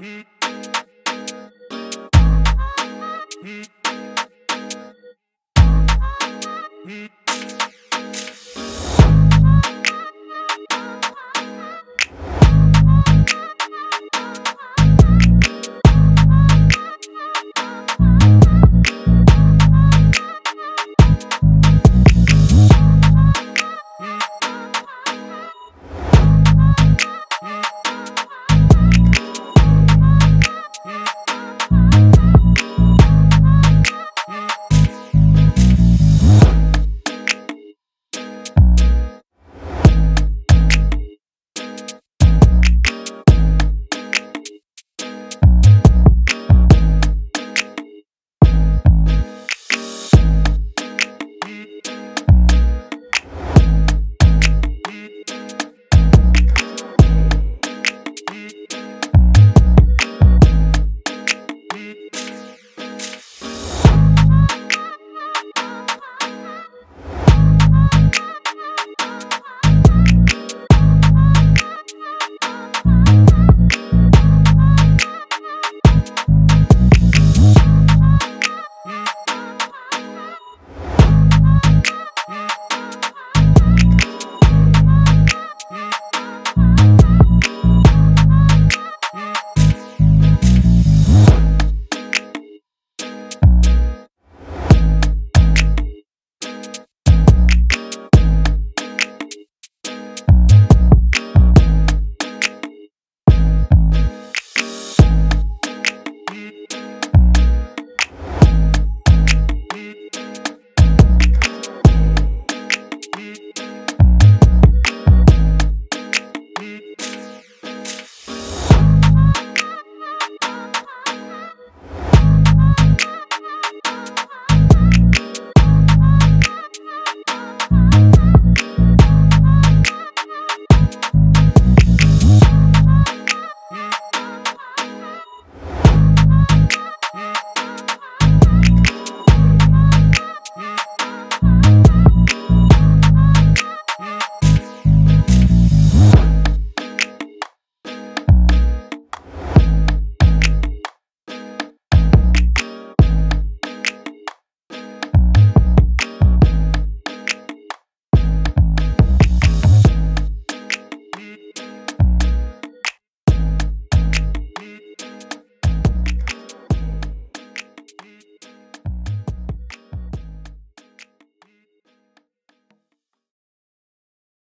Mm-hmm.